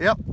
Yep.